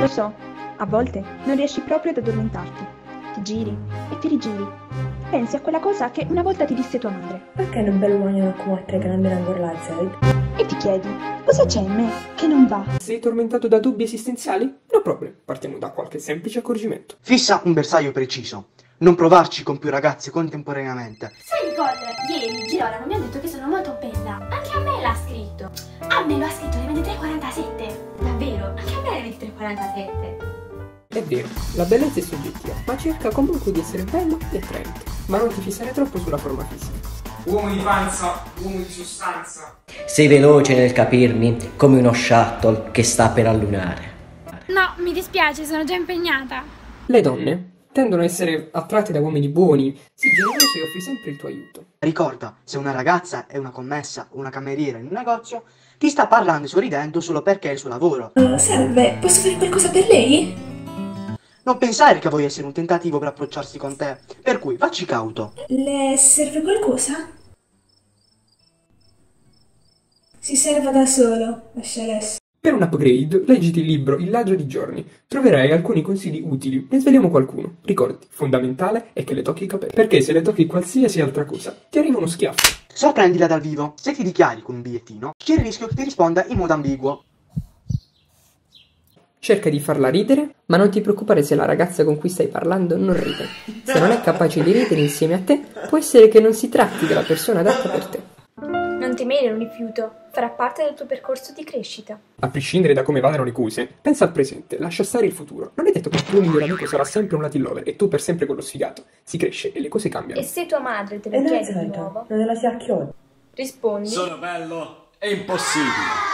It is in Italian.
Lo so, a volte non riesci proprio ad addormentarti. Ti giri e ti rigiri. Pensi a quella cosa che una volta ti disse tua madre. Perché non bel vogliono come te grande langorlazza? E ti chiedi, cosa c'è in me che non va? Sei tormentato da dubbi esistenziali? No problem, partiamo da qualche semplice accorgimento. Fissa un bersaglio preciso. Non provarci con più ragazze contemporaneamente. Sai Nicole, ieri Girolamo mi ha detto che sono molto bella. Anche a me l'ha scritto. A me lo ha scritto alle 23.47. Davvero, anche a me alle 23.47. È vero, la bellezza è soggettiva, ma cerca comunque di essere bello e attraente. Ma non ti fissare troppo sulla forma fisica. Uomo di panza, uomo di sostanza. Sei veloce nel capirmi come uno shuttle che sta per allunare. No, mi dispiace, sono già impegnata. Le donne tendono a essere attratte da uomini buoni, sii generoso e offri sempre il tuo aiuto. Ricorda, se una ragazza è una commessa o una cameriera in un negozio, ti sta parlando e sorridendo solo perché è il suo lavoro. Uh, salve, posso fare qualcosa per lei? Non pensare che voglia essere un tentativo per approcciarsi con te, per cui facci cauto. Le serve qualcosa? Si serva da solo, lascia adesso. Per un upgrade, leggiti il libro Il ladro di giorni. Troverai alcuni consigli utili. Ne sveliamo qualcuno. Ricordi, fondamentale è che le tocchi i capelli. Perché se le tocchi qualsiasi altra cosa, ti arriva uno schiaffo. Sorprendila dal vivo. Se ti dichiari con un bigliettino, c'è il rischio che ti risponda in modo ambiguo. Cerca di farla ridere, ma non ti preoccupare se la ragazza con cui stai parlando non ride. Se non è capace di ridere insieme a te, può essere che non si tratti della persona adatta per te. Non temere un rifiuto, farà parte del tuo percorso di crescita. A prescindere da come vadano le cose, pensa al presente, lascia stare il futuro. Non è detto che il tuo migliore amico sarà sempre un Latin lover e tu per sempre quello sfigato. Si cresce e le cose cambiano. E se tua madre te lo non chiede di è nuovo, non la si acchiodi. rispondi Sono bello, è impossibile.